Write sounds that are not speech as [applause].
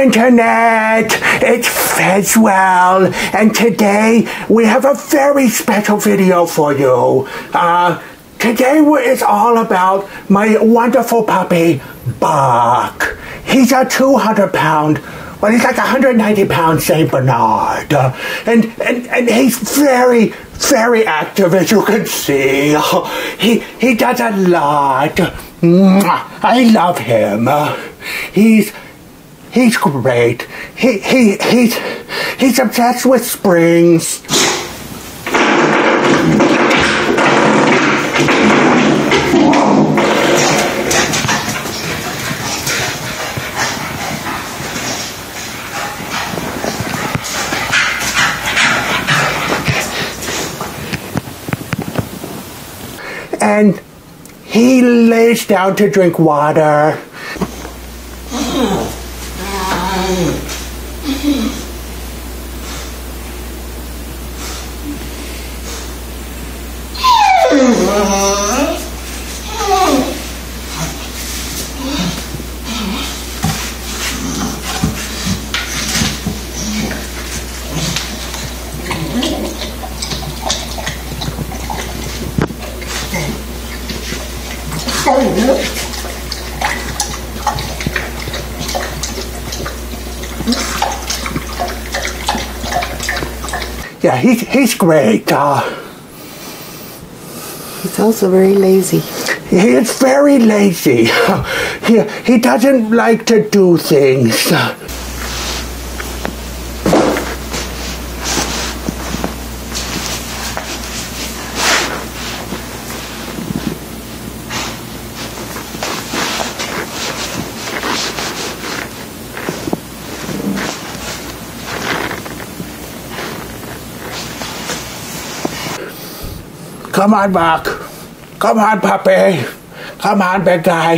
Internet, it's Fezzwell, and today we have a very special video for you. Uh, today it's all about my wonderful puppy, Buck. He's a 200 pound, well, he's like a 190 pound St. Bernard. Uh, and, and, and he's very, very active, as you can see. [laughs] He, he does a lot. I love him. He's He's great. He he he's he's obsessed with springs. And he lays down to drink water. Yeah, he's, he's great. Uh, He's also very lazy. he is very lazy. [laughs] He, he doesn't like to do things. ขมานบากขมานผาเปขมานแปลงกาย